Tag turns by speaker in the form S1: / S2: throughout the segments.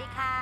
S1: ดีค่ะ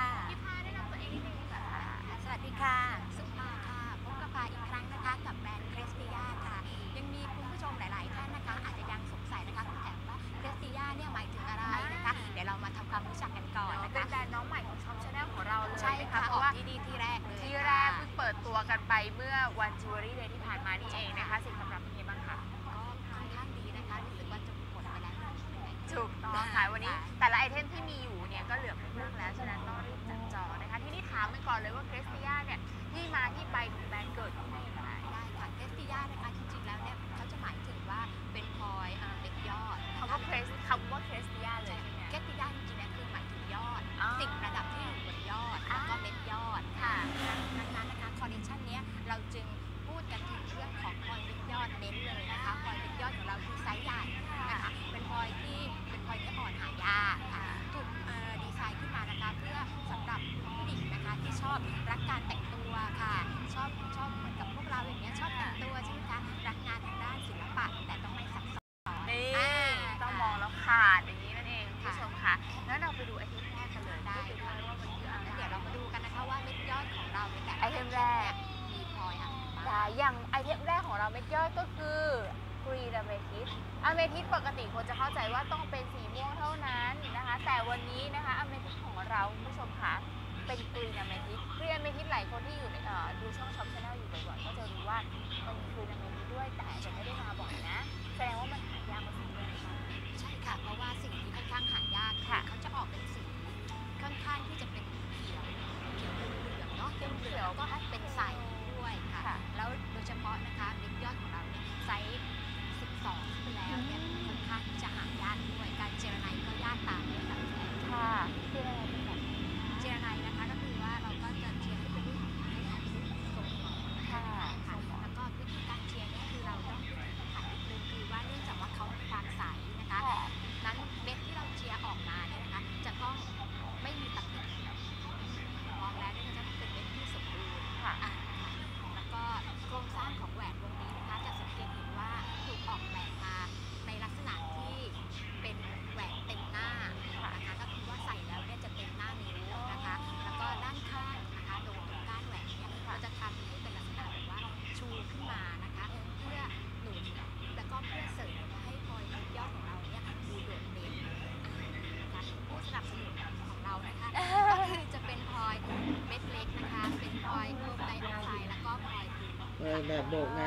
S1: แบ
S2: บ
S1: โบกไง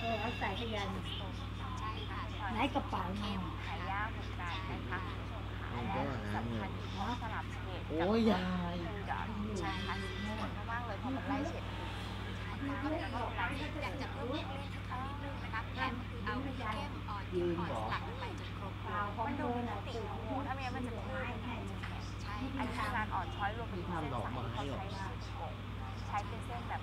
S1: เออเอาส่ยขยันไห
S3: นกระเป๋า
S1: เห
S2: มือนกันสลับเฉด
S4: โอ้ยยาย
S2: ใช่ค่ะมากเลยพอมันไล่เฉด
S1: อยากจะรู้เนี่ยนะคะแอนเอา
S2: แก้มอ่อนยืนหลังไปจนครบมันดูปกติของมู
S1: ถ้าเมียมันจะง่ายใช่อันนี้การอ่อนช้อยรวมถึงเส้น
S2: สายที่เขาใช้ใช้เป็นเส้นแบบ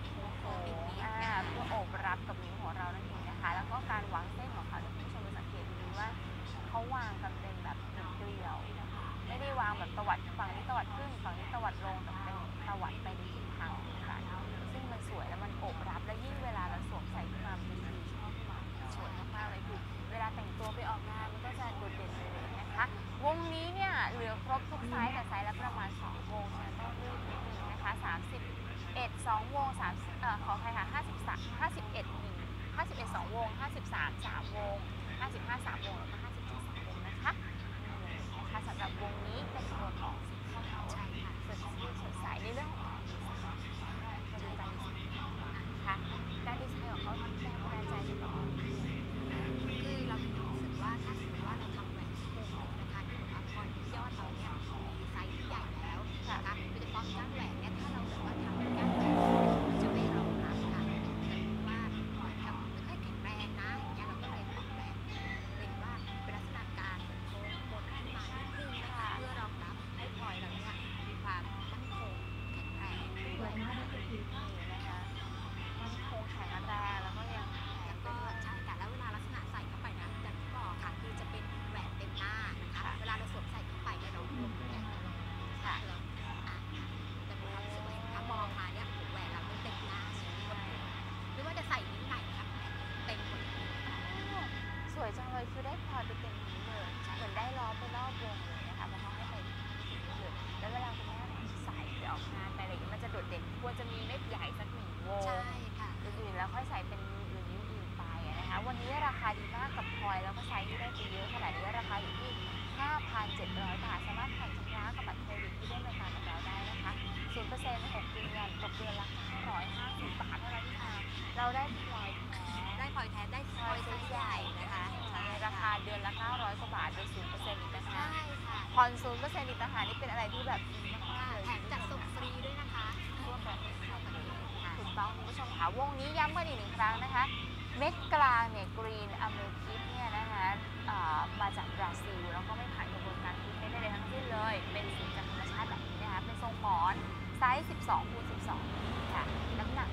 S1: นี้
S2: ย้ำกันอีกหนึ่งครั้งนะคะเม็ดกลางเนี่ย green amethyst เนี่ยนะคะมาจากบราซิลแล้วก็ไม่ผ่านกระบวนการ treat ใดๆเลยทั้งสิ้นเลย เป็นสี
S1: จากธรร
S2: ม
S1: ชาติแบ
S2: บนี้นะคะเป็น
S1: ท
S2: รง
S1: หมอน
S2: ไซส์ 12คูณ12ค่ะน้ำหนัก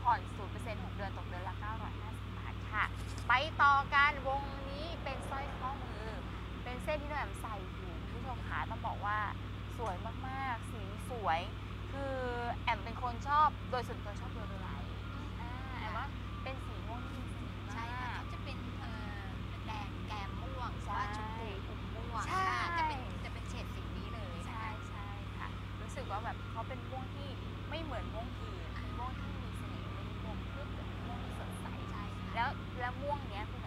S2: ผ่อน 0% 6 เดือน ตกเดือนละ 950 บาทค่ะ ไปต่อกันวงนี้เป็นสร้อยข้อมือ เป็นเส้นที่น้องแอมใส่อยู่ผู้ชมขาต้องบอกว่าสวยมากๆ สีสวย คือแอมเป็นคนชอบ โดยส่วนตัวชอบโดโดไลท์อ่าแอมว่าเป็นสีม่วงที่สี
S1: ใช่ค่ะมา
S2: ก เขาจะเป็นเออ
S1: แด
S2: ง
S1: แกมม่วงใช่ว่า
S2: ชมพู
S1: อม
S2: ม่วง
S1: ใช่
S2: จะเป็นจะเป็นเฉด
S1: สีนี้เล
S2: ย
S1: ใช่ใช่ค่ะ รู้สึกว่าแบ
S2: บเขาเป็นม่วงที่ไม่เหมือนม่
S1: วง
S2: เขี และม่ว
S1: งเนี้
S2: ยคุณ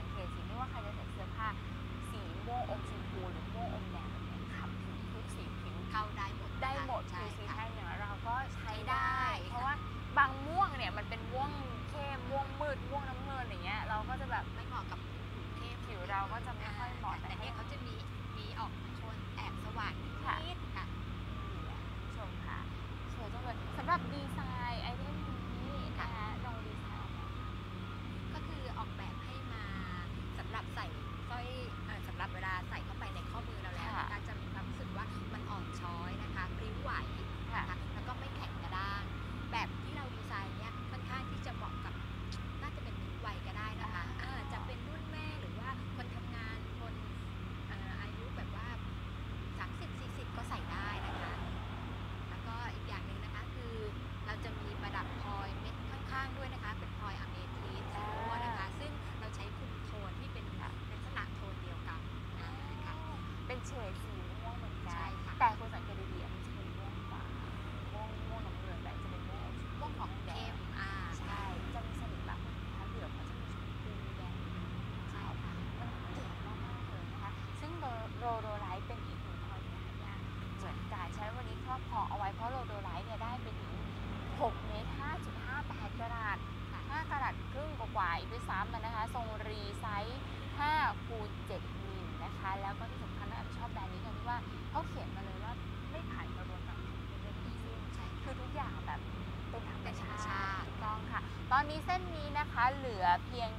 S2: นะคะ เหลื
S1: อเพียง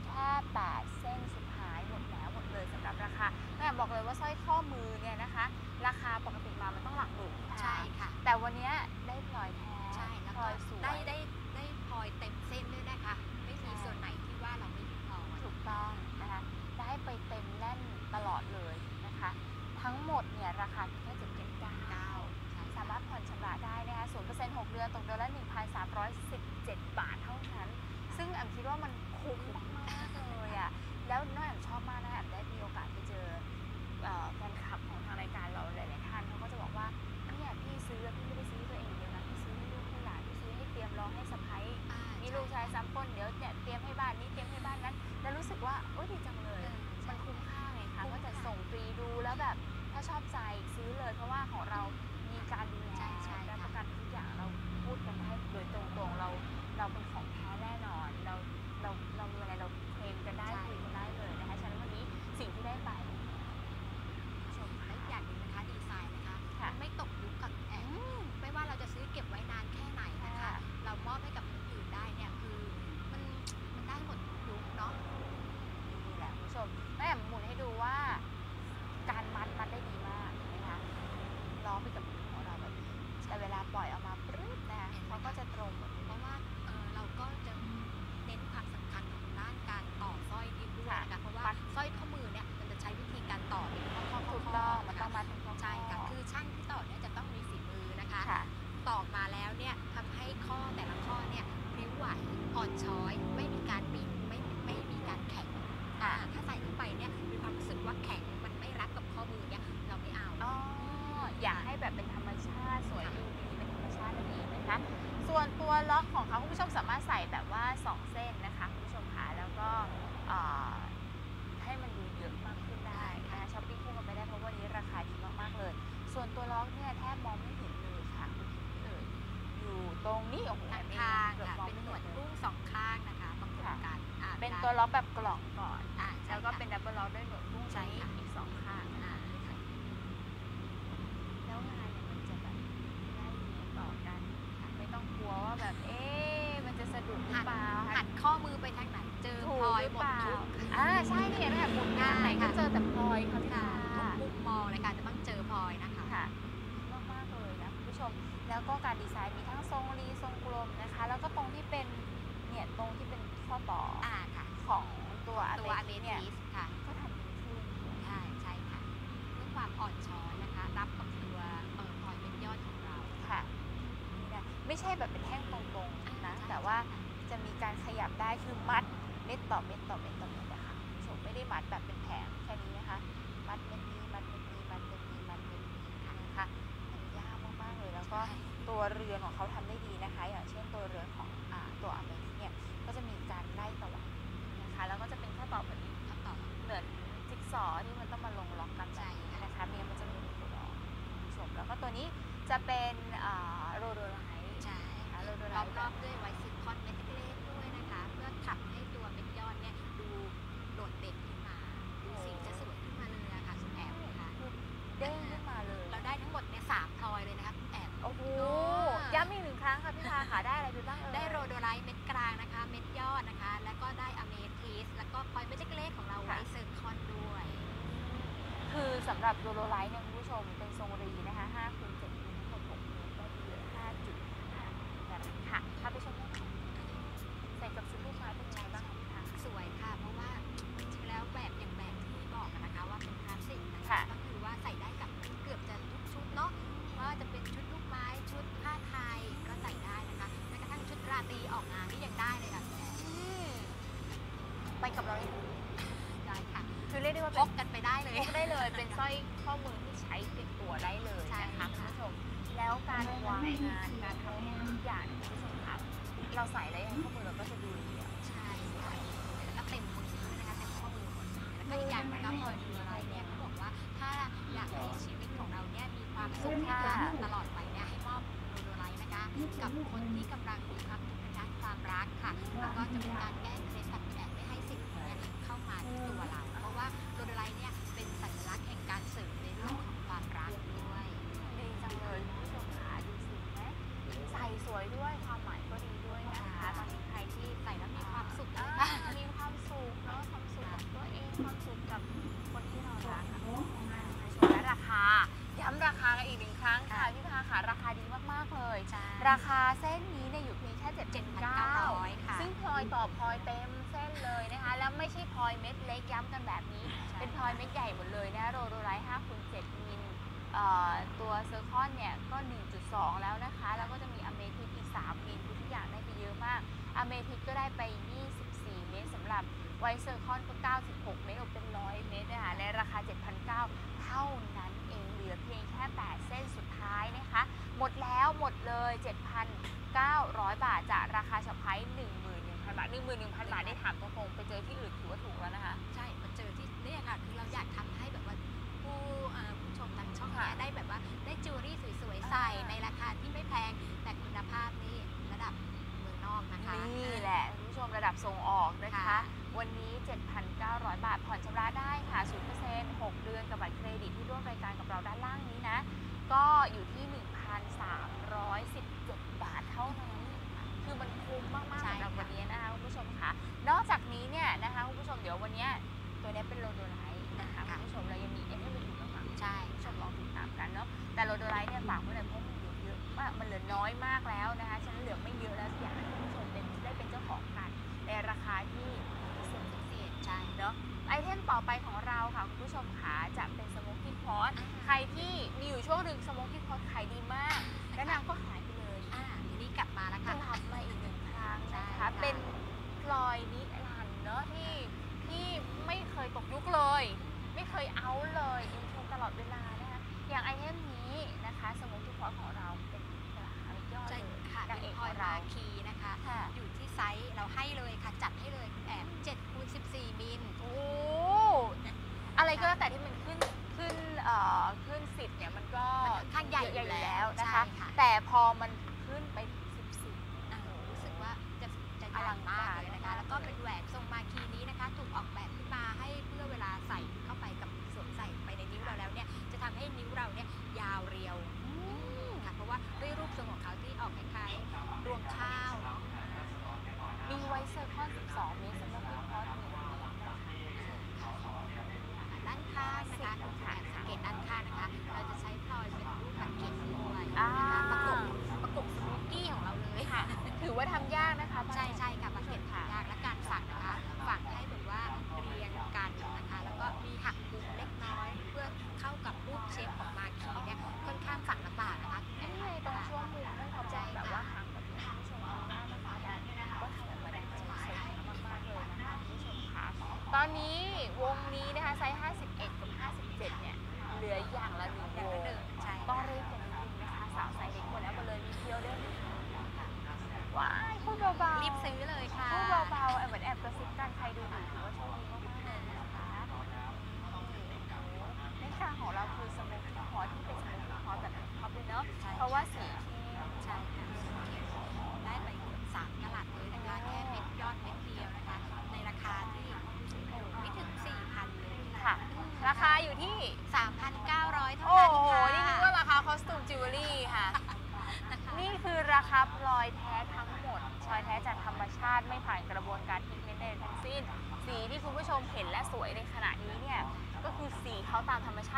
S2: ไม่ใช่แบบเป็นแท่งตรงๆนะแต่ว่าจะมีการขยับได้คือมัดเม็ดต่อเม็ดต่อเม็ดต่อเม็ดนะคะชมไม่ได้มัดแบบเป็นแผงแค่นี้นะคะ มัดเม็ดนี้มัดเม็ดนี้มัดเม็ดนี้มัดเม็ดนี้นะคะมันยากมากๆเลยแล้วก็ตัวเรือนของเขาทำได้ดีนะคะ อย่างเช่นตัวเรือนของตัวอเมริกเนี่ยก็จะมีการไล่ตลอดนะคะแล้วก็จะเป็นข้อต่อแบบนี้
S1: ข้อต่อ
S2: เหมือนจิ๊กซอที่มันต้องมาลงล็อกกัน
S1: ใช่
S2: นะคะ
S1: เมียมันจะมี
S2: ตั
S1: วรอกชมแล้
S2: ว
S1: ก็
S2: ตัวนี้จะ
S1: เป็น กับคนที่กำลังมีความทุกข์ด้านความรักค่ะแล้วก็จะเป็นการแก้เคล็ดตัดแต่ง
S2: ไม่ให้
S1: สิ่
S2: งนี้เข้ามา
S1: ใน
S2: ตัวเรา เพราะว่า
S1: ตั
S2: วไรเนี่ย อน้อยมากแล้วนะคะฉะนั้นเหลือไม่เยอะแล้วอยากให้คุณผู้ชมเป็นได้เป็นเจ้าของกัน ในราคาที่พิเศษพิเศษ
S1: ใช่
S2: เนาะ item ต่อไปของเราค่ะคุณผู้ชมขาจะเป็น smoky quartz ใครที่มีอยู่ช่วงหนึ่ง smoky quartz ขายดีมาก แล้วนางก็ขายไปเลย
S1: อ่าทีนี้กลับมาแล้วค่ะกลั
S2: บมาอีกหนึ่งครั้งนะคะเป็นพลอยนิรันดร์เนาะที่ที่ไม่เคยตกยุคเลย ไม่เคยเอาเลยยังคงตลอดเวลานะคะอย่างไอเทมนี้นะคะสมมกกี้พอตของเรา เจนค่ะนาง
S1: เอ
S2: ก
S1: พลอย
S2: รา
S1: คีนะคะอยู่ที่ไซส์เราให้เลยค่ะ จัดให้เลยคุณแอม7คูณ14 มิล
S2: โอ้อะไรก็แล้วแต่ที่มันขึ้นขึ้นเอ่อขึ้นสิทธิ์เนี่ยมันก็
S1: มันนข้างใหญ่ใหญ่แล้วนะคะแต่พอมันขึ้น
S2: ไป
S1: 14
S2: อะ
S1: รู้สึ
S2: ก
S1: ว่าจะจะอลั
S2: งมากเลยนะคะ แล้วก็เป็นแหว
S1: นโสี
S2: เขาตามธรรมชาติ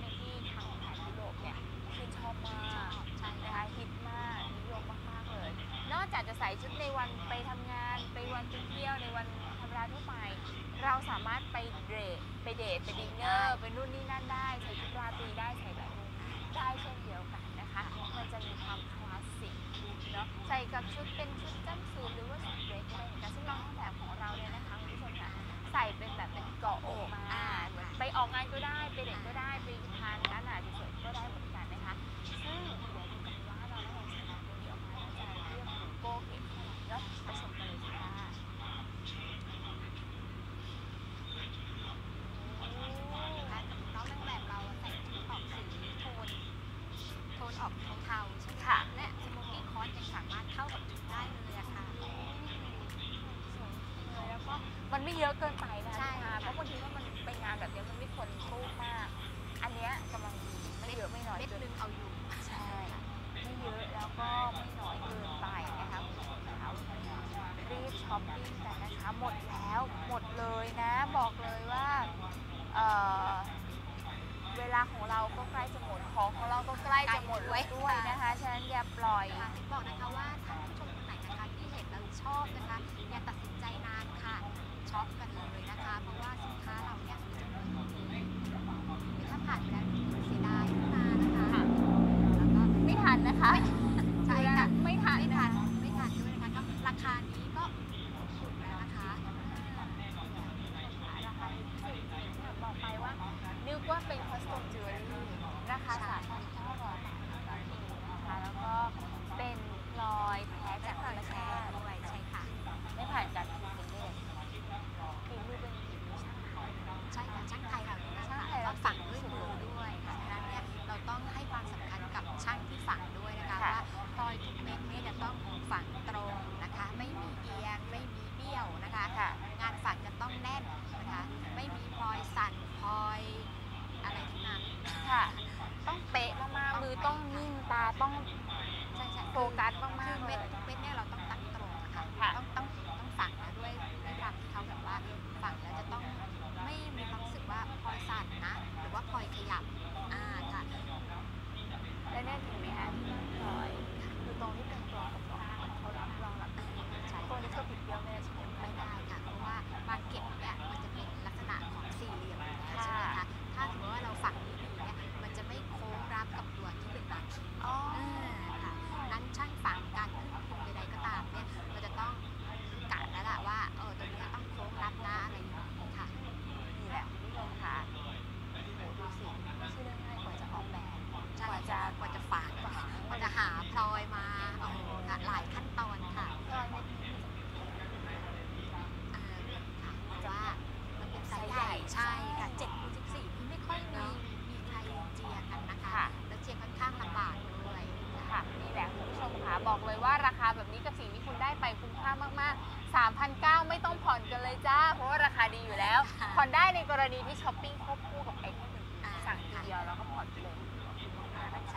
S1: ในที่ทางแถ
S2: บยุโรปเนี่ยชื่นชอบมากนะ
S1: คะ
S2: ฮิตมากนิยมมากๆเลย นอกจากจะใส่ชุดในวันไปทำงานไปวันไปเที่ยวในวันธรรมดาทั่วไป เราสามารถไปเดทไปเดทไปดินเนอร์ไปนู่นนี่นั่นได้ใส่ชุดราตรีได้ใส่แบบนี้ได้เช่นเดียวกันนะคะมันจะมีความคลาสสิกเนาะใส่กับชุดเป็นชุดจ้ำสูทหรือว่าชุดเดรสอะไรกันซึ่งน้องแบบของเราเนี่ยนะคะคุณผู้ชมค่ะใส่เป็นแบบเป็นเกาะอกมาไปออกงานก็ได้ไปเดทก็ได้ไป ก็ได้เหมือนกันนะคะซึ่ง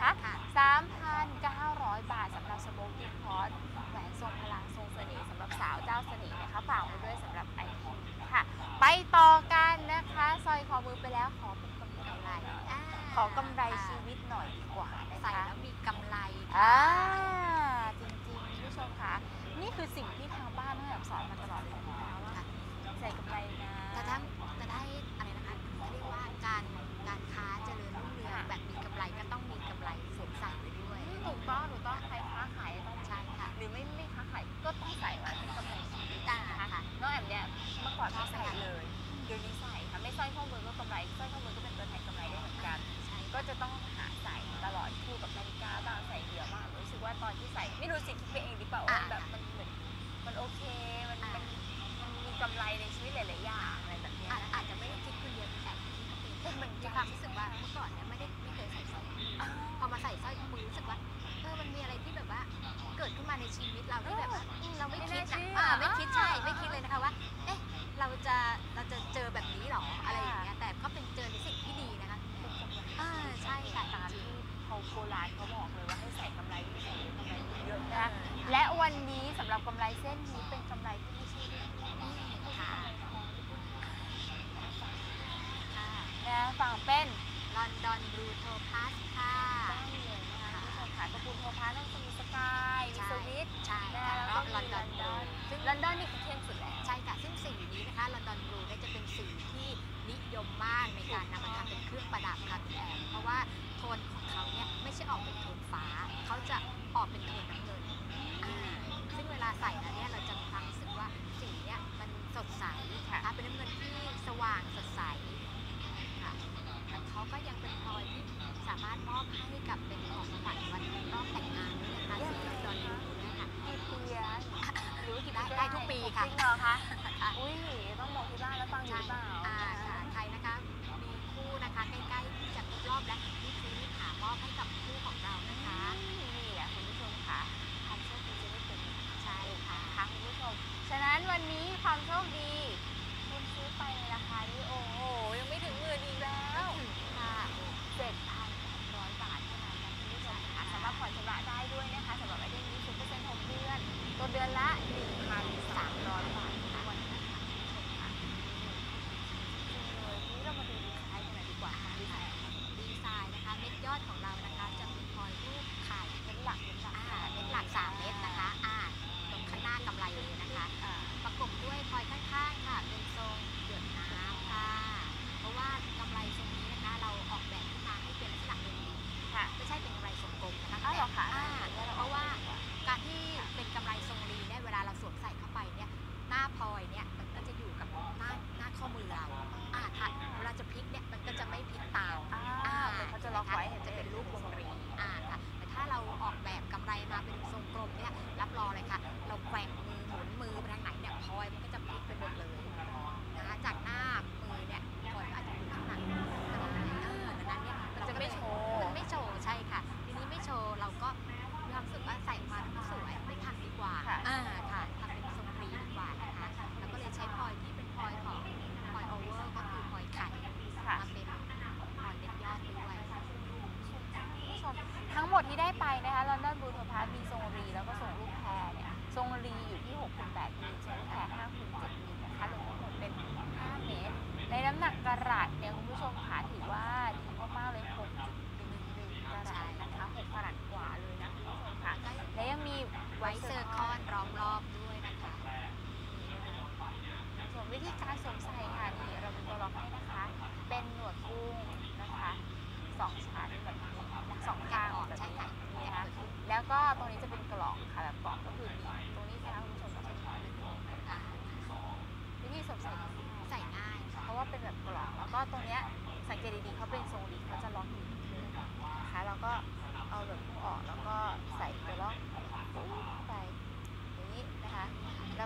S2: คะ
S1: 3,900 บาทสำ
S2: หรั
S1: บส
S2: โมกิ้
S1: งพอ
S2: ด
S1: แหวนทรงพลัง
S2: ทรงเสน่ห์สำหรับสาวเจ้าเสน่ห์นะคะฝากไว้ด้วยสำหรับไอคอนค่ะ ไปต่อกันนะคะซอยขอมือไปแล้วขอเป็นกำไรขอกำไรชีวิตหน่อยดีกว่านะ
S1: ใส่แล้วมีกำไร
S2: อ่าจริงๆคุณผู้ชมคะนี่คือสิ่งที่ทางบ้านต้อ
S1: แบบส
S2: อนมาตล
S1: อด
S2: เล
S1: ยนะคะว่าใส่กำไร
S2: นะ
S1: กระ
S2: ทั้งจะได้
S1: อะไรนะคะเรียก
S2: ว่า
S1: การ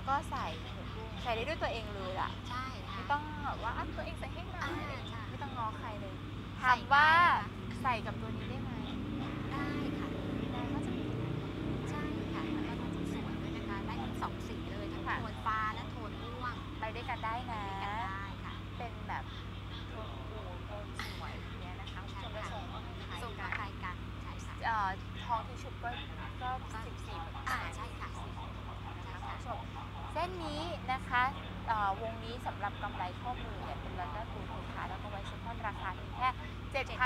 S1: ก็ใส่ใส่ได้ด้วยตัวเอ
S2: ง นะคะวงนี้สำหรับกำ
S1: ไร
S2: ข้
S1: อ
S2: มือเนี่ยเป็นลอนดอนบูล
S1: นะคะแล้วก็ไว้
S2: ซ์คอนราคาเพียงแค่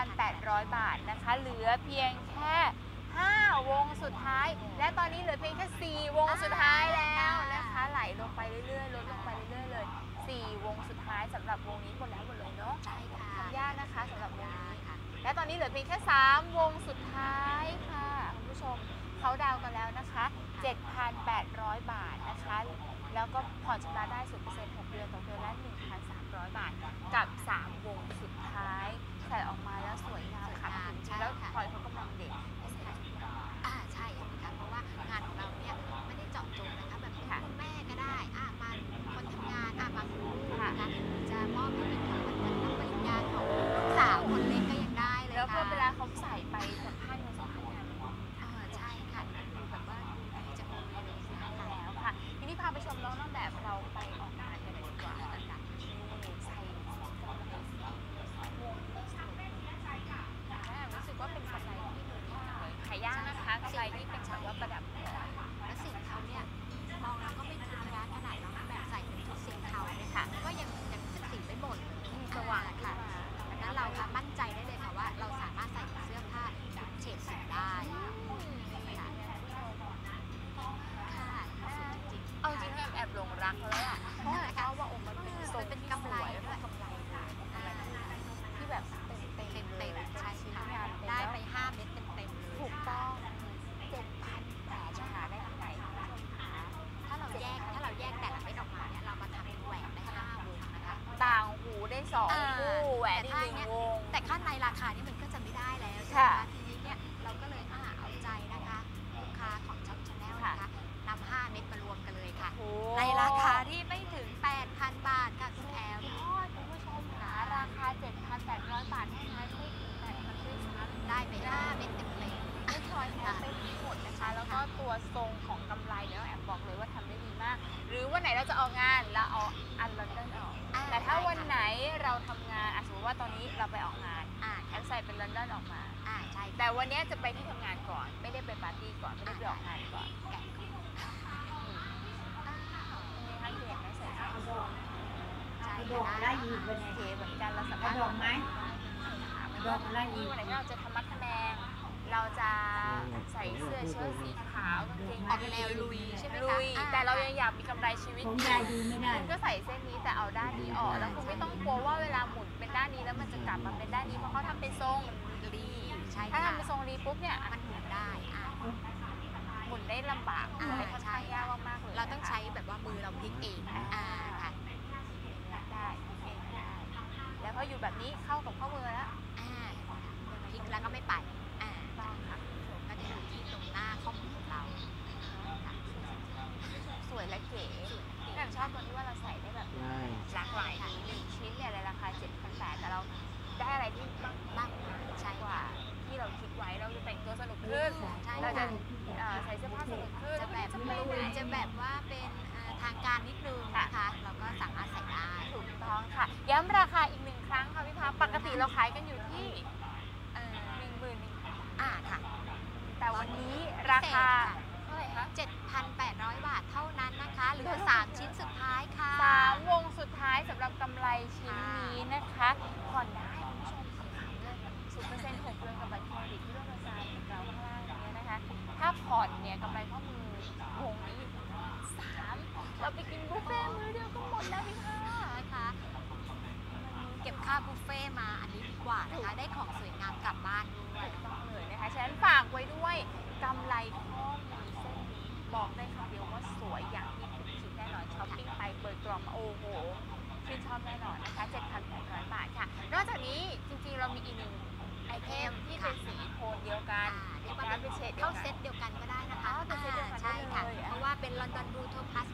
S2: 7,800 บาทนะคะ เหลือเพียงแค่ 5 วงสุดท้าย และตอนนี้เหลือเพียงแค่ 4 วงสุดท้ายแล้วนะคะไหลลงไปเรื่อยๆลดลงไปเรื่อยๆเลย 4 วงสุดท้ายสำหรับวงนี้หมดแล้วหมดเลยเนาะ
S1: ใช่ค่ะ
S2: ยากนะคะสำหรับวงนี้และตอนนี้เหลือเพียงแค่ 3 วงสุดท้ายค่ะคุณผู้ชมเขาดาวกันแล้วนะคะ 7,800 บาทนะคะ แล้วก็ผ่อนชำระได้0% 6เดือนต่อเดือนละ1,300 บาท กับ 3 วงสุดท้ายใส่ออกมาแล้วสวยงามค่ะแล้วพลอยเขากำลังเด็ก สอง
S1: อ่า
S2: คู่แหวนอีก
S1: แต่
S2: ห
S1: ถ้า
S2: นึ่ง
S1: เนี่
S2: วง
S1: แต่ข้างในราคานี่มันก็จะไม่ได้แล้วใช่ไหม
S2: ค่ะ
S1: คะทีนี้เนี่ยเราก็เลยอ่าเอาใจนะคะลูกค้าของ Shop Channel นะคะนำ5เม็ดมารวมกันเลยค่ะ
S2: โอ้
S1: ในราคาที่ไม่ถึง 8,000 บาทค่ะคุณแอล
S2: โอ้ยคุณผู้ชมคะราคา 7,800 บาทเท่านั้นไม่ถึง8,000ด้วยซ้ำ
S1: ได้ไป5เม็ดเต็มเต็ม
S2: ไม่พลอยแท้เป็นทั้งหมดนะคะ แล้วก็ตัวทรงของกำไลเนี่ยแอบบอกเลยว่าทำได้ดีมาก หรือวันไหนเราจะออกงานเราเอา ถ้าวันไหนเราทำงานอะสมมติว่าตอนนี้เราไปออกงาน
S1: อ่า
S2: แอปใส่เป็นลอนดอนออกมา
S1: อ่าใช่
S2: แต่วันเนี้ยจะไปที่ทำงานก่อน ไม่ได้ไปปาร์ตี้ก่อน ไม่ได้ไปออกงานก่อน
S1: แกะกล่อง
S2: อืม
S1: อ่า
S2: มีทั้งเกียรไหมใส่ได้
S3: เอาดอก
S1: ใช่
S3: เอาดอก
S1: ค่ะ
S3: ไล่อีกไปไหน
S2: เก๋เหมือนกันเราสา
S3: เอา
S2: มารถ
S3: ดอกไหม ดอกอะไรอี
S2: ที่
S3: ก
S2: วันไหนที่เราจะทำมัดคะแนน เราจะใส่เสื้อเชิ้ตสีขาวกางเกง
S1: ออกแนวลุยใช่ไหมคะ
S2: ลุย
S1: อ่า
S2: แต่เรายังอยากมีกำไรชีวิต
S3: ผม
S2: อยู่
S3: ยายดูไม่ได้
S2: คุณก็ใส่เส้นนี้แต่เอาด้านนี้ออก แล้วคุณไม่ต้องกลัวว่าเวลาหมุนเป็นด้านนี้แล้วมันจะกลับมาเป็นด้านนี้เพราะเขาทำเป็นทรง
S1: ลีใช่
S2: ถ้า
S1: ค่ะ
S2: ทำเป็นทรงรีปุ๊บเนี่ย
S1: มันหมุนได้อ่า
S2: หมุนได้ลำบาก
S1: อ่า
S2: ไม่ค่อนข้างยากมากๆเลย
S1: เราต้องใช้แบบว่ามือเราพลิกเองอ่าค่ะ
S2: ได้เองได้ แล้วพออยู่แบบนี้เข้ากับข้อมือแล้ว
S1: อ่าพลิกแล้วก็ไม่ไปอ่า
S2: ต้องค่ะ
S1: ก็จะอยู่ที่ตรงหน้าข้อมือของเราค่ะ
S2: ส วยและเก๋
S1: สวย
S2: แอมชอบตรงที่ว่าเราใส่ได้แบบ
S4: ได้
S2: หลากหลายดีหนึ่งชิ้นเนี่ยในราคา7,800แต่เราได้อะไรที่มาก
S1: มากใช่
S2: ก
S1: ก
S2: ว่า
S1: ว่า
S2: ที่เราคิดไว้เราจะแต่งตัวสนุกขึ้น
S1: ใช่
S2: เราจะ
S1: ค่ะ
S2: เอ่อใส่เสื้อผ้าสนุกขึ้น
S1: จะแบบ
S2: จะ
S1: ลุ
S2: ไปไหน
S1: ยจะแบบว่าเป็นเอ่อทางการนิดนึงนะคะเราก็สามารถใส่ได้
S2: ถูกต้องค่ะ ย้ำราคาอีกหนึ่งครั้งค่ะพี่พาปกติเราขายกันอยู่ที่
S1: เอ่อ
S2: หนึ่งหมื่นหนึ่งพัน
S1: อ่าค่ะ
S2: แต่วันนี้ราคา
S1: พิเศษ
S2: เท่าไหร่คะ
S1: 7,800 บาทเท่านั้นนะคะ เหลือ 3 ชิ้นสุดท้ายค่ะ
S2: สามวงสุดท้ายสำหรับกำไรชิ้นนี้นะคะผ่อนได้คุณผู้ชมผ่อนเลยศูนย์เปอร์เซ็นต์หกเดือนกับบัตรเครดิตที่ร่วมบริการกับเราข้างล่างนี้นะคะ ถ้าผ่อนเนี่ยกำไรข้อมือวงนี้สามเราไปกินบุฟเฟ่ต์มื้อเดียวก็หมดแล้วพี่ค่ะ
S1: นะคะเก็บค่าบุฟเฟ่ต์มาอันนี้ดีกว่านะคะ ได้ของสวยงามกลับบ้านด้วย
S2: ถูกต้องเลยนะคะฉะนั้นฝากไว้ด้วยกำไลข้อมือเส้นนี้ บอกได้คำเดียวว่าสวยอย่างที่คุณคิดแน่นอนช้อปปิ้งไปเปิดกล่องมาโอ้โหชื่นชอบแน่นอนนะคะ7,800 บาทค่ะ นอกจากนี้จริงๆเรามีอีกหนึ่ง item ที่เป็นสีโทนเดียวกัน
S1: อ่าเรียกว่า
S2: นะ
S1: เป็
S2: เป็นนเฉดเดีย
S1: เข้าว
S2: กัน
S1: เซตเดียวกันก็ได้นะคะ
S2: อ๋อเป็นเซตเดียวกัน
S1: อ่าใช่ค่ะ
S2: ได้เลย
S1: เพ
S2: ราะว่าเป็
S1: น London
S2: blue topaz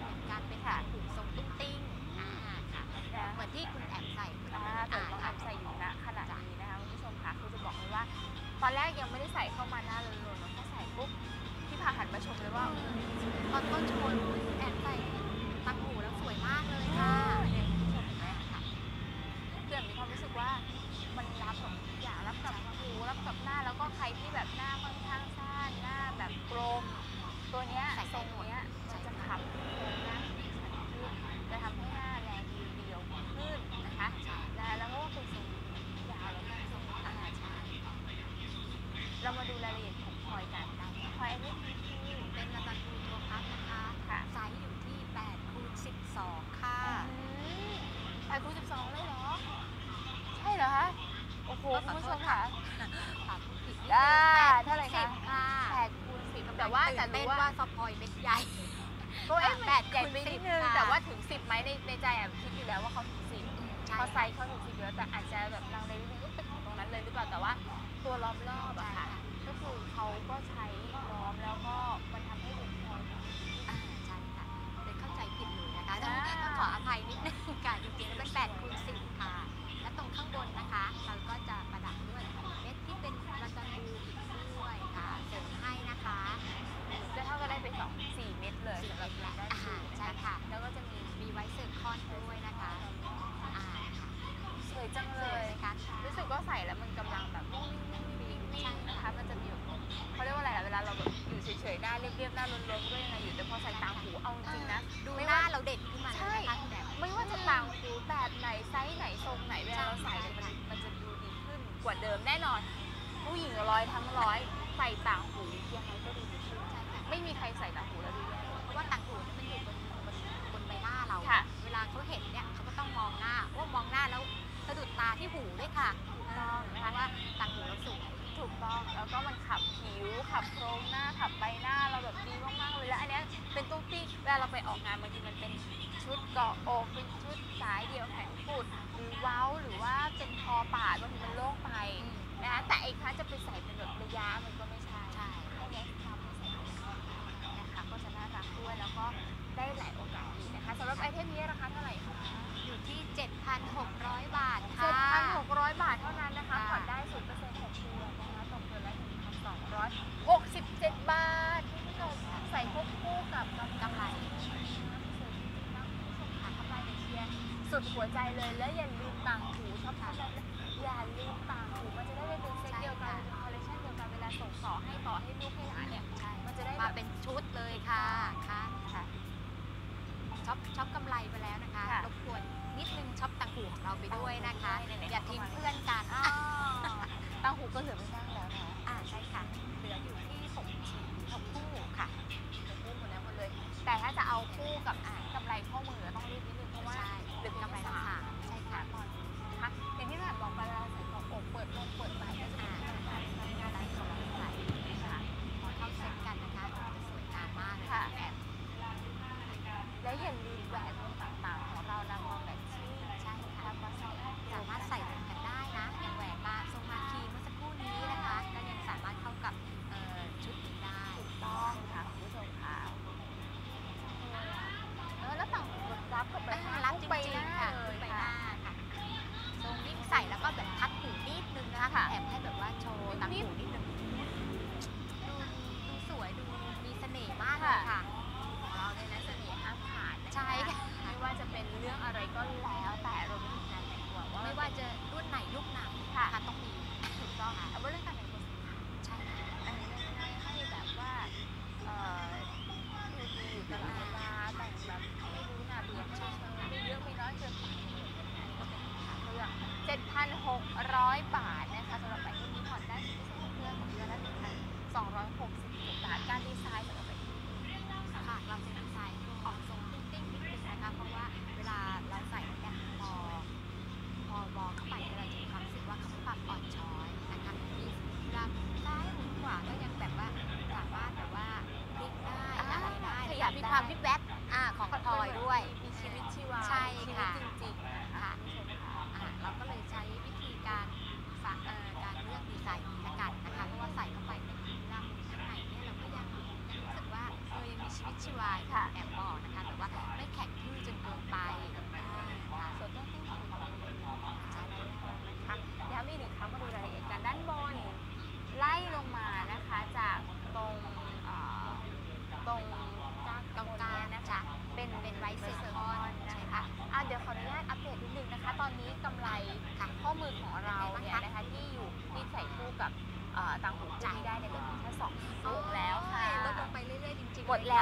S1: ไป
S2: คูณสิบสองเลยเหรอ ใช่เหรอคะ โอ้โห
S1: ขอ
S2: คุณ
S1: โท
S2: ผู้ช
S1: ษ
S2: ม
S1: ค่ะ
S2: ค่ะ
S1: ค่ะพูดผิดนิด
S2: อ่า
S1: นึง
S2: เท่าไหร่คะ
S1: สิบค่ะ
S2: แปดคูณสิบแต่ว่าแต่
S1: ตื่น
S2: รู้
S1: เต้น
S2: ว่า
S1: ว่าสปอยเม็ดใหญ่
S2: ก็เอ๊ะมัน
S1: แปด
S2: ใหญ่
S1: คูณ
S2: ไปนิด
S1: สิบ
S2: นึง
S1: ค่ะ
S2: แต่ว่าถึงสิบไหมในในใจแอบคิดอยู่แล้วว่าเขาถึงสิบ
S1: ใช่
S2: เพราะไซส์เขาถึงสิบอยู่แล้วแต่อาจจะแบบลังเลนิดนึงก็เป็นของตรงนั้นเลยหรือเปล่าแต่ว่าตัวล้อมรอบอะค่ะก็คือเขาก็ใช้ล้อมแล้วก็มั
S1: ต้องขออภัยนิดนึงค่ะจริงๆแล้เป็นแปดคูณสี่ค่ะ และตรงข้างบนนะคะ เราก็จะประดับด้วยเม็ดที่เป็นมัตนูอีกด้วยค่ะเสริมให้นะคะ
S2: จะเท่ากันได้เป็นสองสี่เม็ดเลย
S1: สำ
S2: หรับ
S1: ด้า
S2: น
S1: อ่า
S2: สู
S1: ใช่ค่ะ
S2: แล้วก็จะมี
S1: มีไว้เสริมคอนด้วยนะคะอ่าค่
S2: สวยจังเล
S1: ย
S2: ย
S1: นะ
S2: รู้สึกว่าใส่แล้วมันกำลังแบบวิ่งวิ่งวิ่งนะคะ มันจะมีแบเขาเรียกว่าอะไรอะเวลาเราแบบอยู่เฉยๆหน้าเรี
S1: ย
S2: บๆ
S1: หน้าล้น
S2: ๆก็ยัง ว่เดิมแน่นอน ผู้หญิงร้อยทั้งร้อยใส่ต่างหูยังไงก็ดูดีขึ้น
S1: ใช่ค่ะ
S2: ไม่มีใครใส่ต่างหูแล้วดีแน่
S1: เพราะว่าต่างหูมันอยู่บนบนบนใบหน้าเรา
S2: ค่ะ
S1: เวลาเขาเห็นเนี่ยเขาก็ต้องมองหน้าว่ามองหน้าแล้วสะดุดตาที่หูด้วยค่ะ
S2: ถูกต้อง
S1: เพ
S2: นะ
S1: รา
S2: คะ
S1: ว่าต่างหูเราสูง
S2: ถูกต้องแล้วก็มันขับผิว ขับโครงหน้า ขับใบหน้าเราแบบดีมากๆเลยแล้วอันนี้เป็นตุ้งติ๊กเวลาเราไปออกงานบางทีมันเป็นชุดเกาะอกเป็นชุดสายเดี่ยวแขนกุด เว้าหรือว่าเป็นคอปาดบางทีมันโล่งไปนะแต่ไอ้ค้าจะไปใส่เป็นแบบระยะมันก็ไม่ใช่
S1: ใช่
S2: ให้เน้นความใส่นะคะก็จะน่ารักด้วยแล้วก็ได้หลายโอกาสดีนะคะสำหรับไอเทมนี้ราคาเท่าไหร่คะ
S1: อยู่ที่ 7,600 บาทค่ะ
S2: 7,600
S1: บา
S2: ท
S1: เท่านั้นนะ
S2: คะผ่อนได้0%เป
S1: อร์เซ็นต์ขอ
S2: งเดือน
S1: นะคะ
S2: ตกเดือนละ
S1: ห
S2: กสิ
S1: บเจ็ดบาทที่
S2: ผู้ชมใส่คว
S1: บคู่กับ
S2: กำกำไรสุดหัวใจเลยและอ
S1: ย่าลื
S2: ม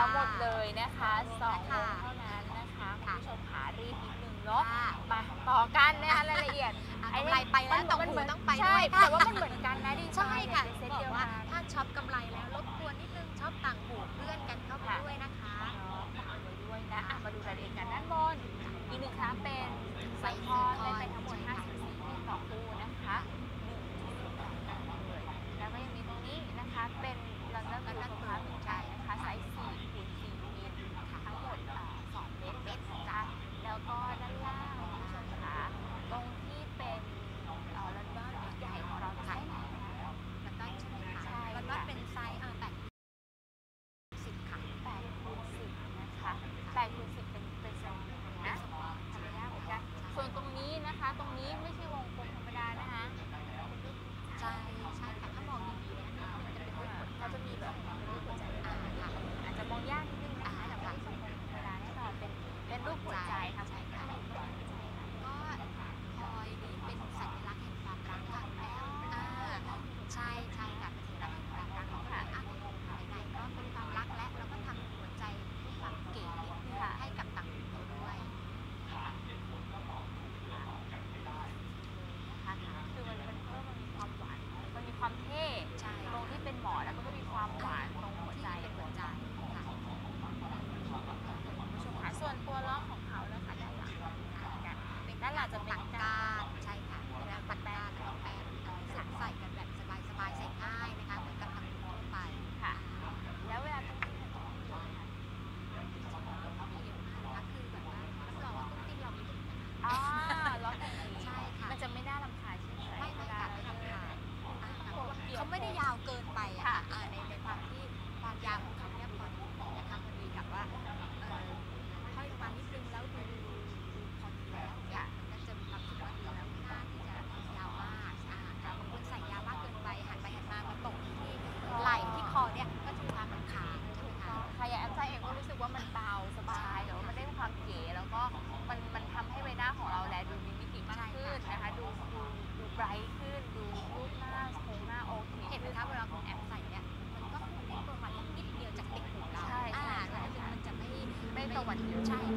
S1: 나무 ไม่
S2: ตวั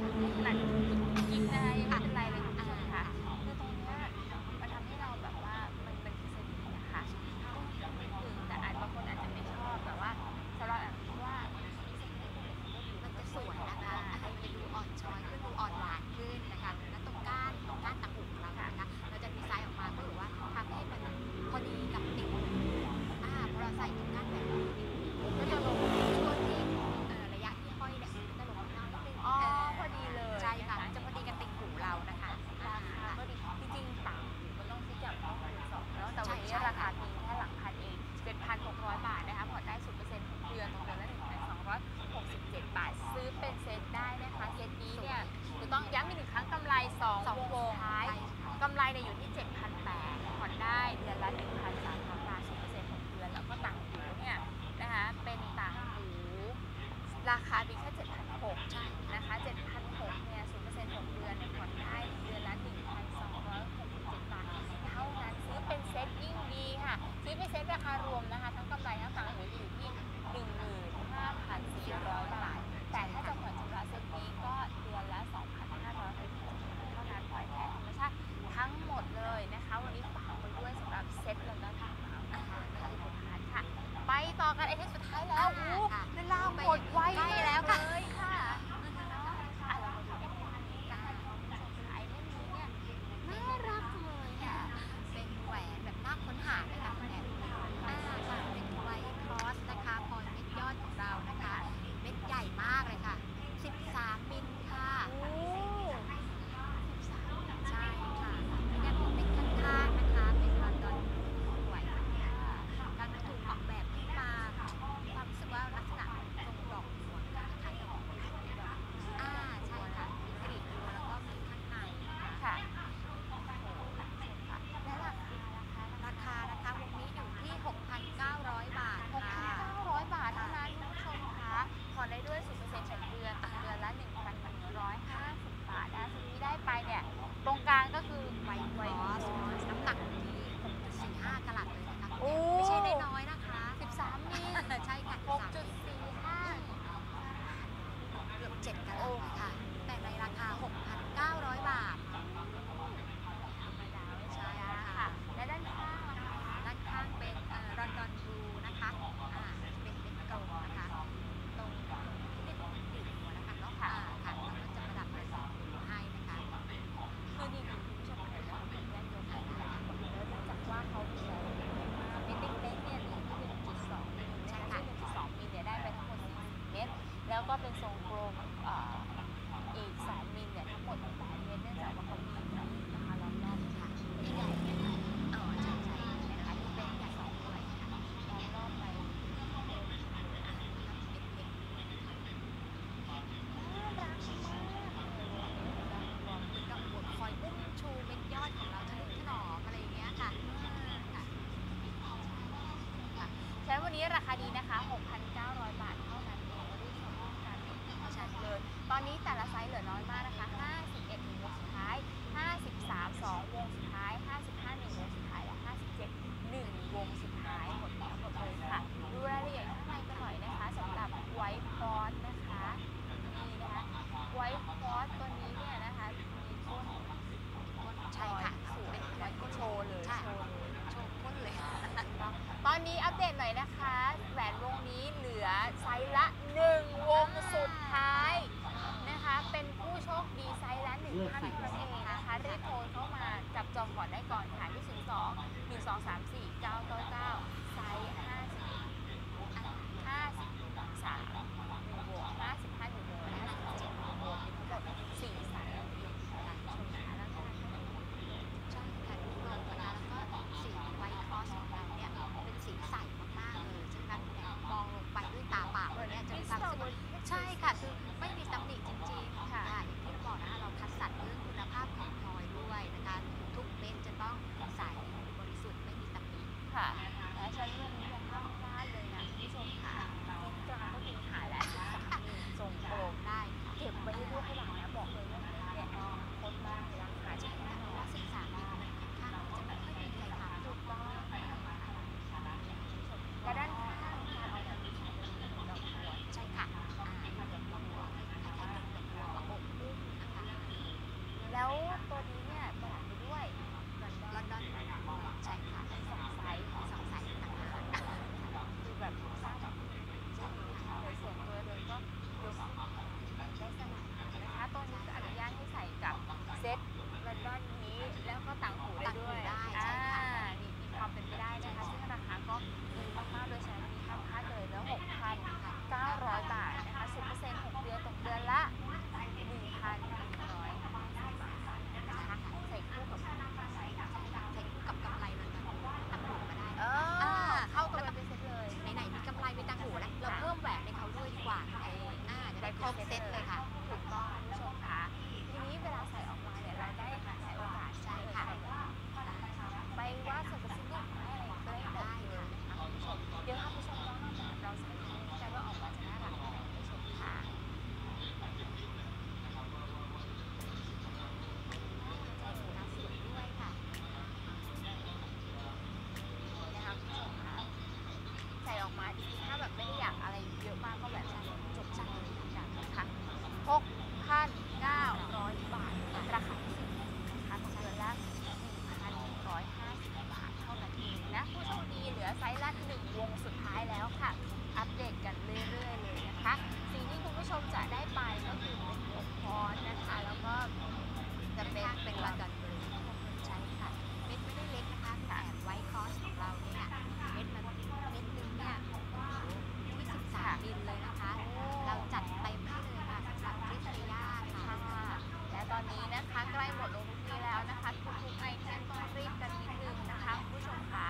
S1: ใก
S2: ล้หมดลงทุก
S1: ทีแล้ว
S2: นะคะทุกๆไอเท
S1: มต้
S2: องรีบกันนิดนึงนะคะคุณผู้ชมคะ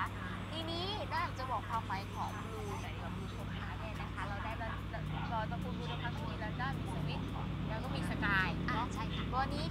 S2: ทีนี้ด้านจะบอกความหมายของบลูหน่กับบลู
S1: ช
S2: มคะเนี่ยนะคะเราได้เรา
S1: ตะ
S2: กูลบลูนะ
S1: คะมี
S2: แล้วด้ามีสวิ
S1: ต
S2: แล้วก็
S1: มีสกา
S2: ย
S1: ใช่ค่ะวัน
S2: นี้